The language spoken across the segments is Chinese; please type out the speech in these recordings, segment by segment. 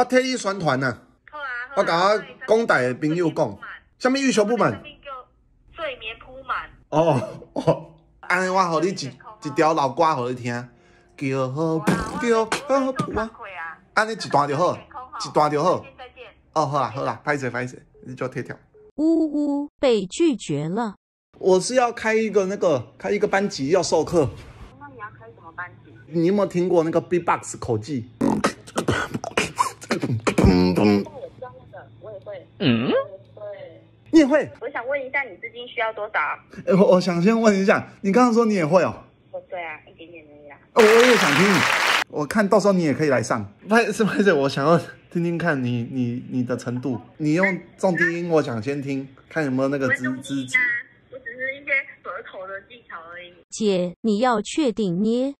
我特意宣传啊我甲我工大朋友讲，什么欲求不满？睡眠铺满？哦哦，安尼我给你一一条老歌给你听，叫叫，安尼一段就好，一段就好。再见。哦好啦，好啦，拍一拍一，你就贴条。呜呜，被拒绝了。我是要开一个那个，开一个班级要授课。那你要开什么班级？你有没有听过那个 B Box 口技？嗯，会，你也会。我想问一下，你资金需要多少？哎，我我想先问一下，你刚刚说你也会哦。对啊，一点点已啊。哦，我也想听，我看到时候你也可以来上。拍是拍思，我想要听听看你你你的程度，你用重低音，我想先听，看有没有那个资资金我只是一些舌头的技巧而已。姐，你要确定捏，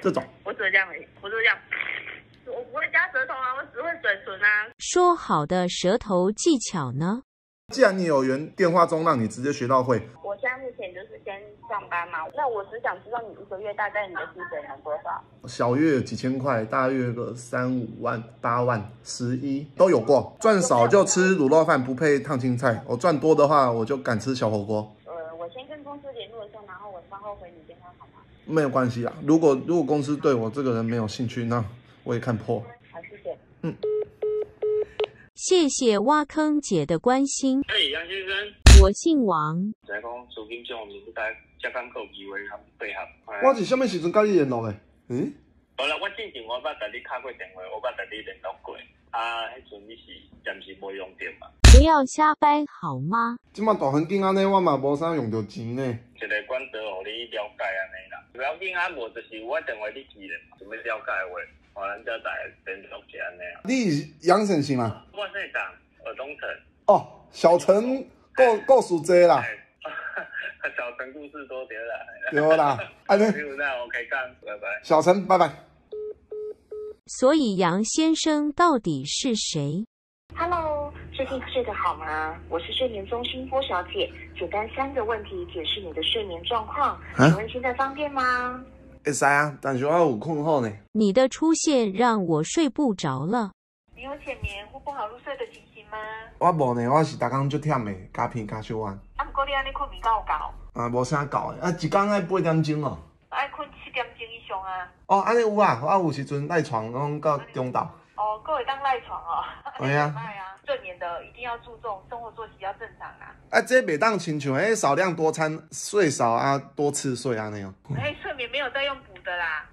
这种。我只这样，我只这样。不会夹舌头啊，我只会嘴唇啊。说好的舌头技巧呢？既然你有缘，电话中让你直接学到会。我在目前就是先上班嘛，那我只想知道你一个月大概你的薪水能多少？小月几千块，大月个三五万、八万、十一都有过。赚少就吃卤肉饭不配烫青菜，我赚多的话我就敢吃小火锅。呃，我先跟公司联络一下，然后我稍后回你电话好吗？没有关系啊，如果如果公司对我这个人没有兴趣那。我也看破。好，谢谢。嗯，谢谢挖坑姐的关心。哎，杨先生，我姓王。再讲，如今这种年代，才刚才有机会参配合。我是什么时阵跟你联络的？嗯。好了，我之前我捌跟您敲过电话，我捌跟您联络过。啊，迄阵你是暂时没用着嘛？不要瞎掰好吗？今麦大环境安尼，我嘛无啥用着钱呢。你了解安尼啦。要紧啊，无就是我电话你记咧。了解话，我咱在联络下安尼啊。你杨我讲，我东城。哦，小陈故故事多啦。小陈故事多点啦，对啦？哎，就那 o k 干，拜拜。小陈，拜拜。所以杨先生到底是谁？Hello。最近睡得好吗？我是睡眠中心郭小姐，简单三个问题解释你的睡眠状况，请问现在方便吗？会使啊，但是我有困好呢。你的出现让我睡不着了。你有浅眠或不好入睡的情形吗？我无呢，我是逐工就忝的，加片加小丸。啊，不过你安尼困眠够有够？啊，无啥够的，啊，一工爱八点钟哦。爱困七点钟以上啊。哦，安尼有啊，我有时阵赖床拢到中昼。哦，阁会当赖床哦。会啊。睡眠的一定要注重，生活作息要正常啊！哎，这些每当清求，哎，少量多餐，睡少啊，多吃睡啊那样。哎，睡眠没有在用补的啦。